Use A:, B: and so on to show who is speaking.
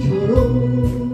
A: 결혼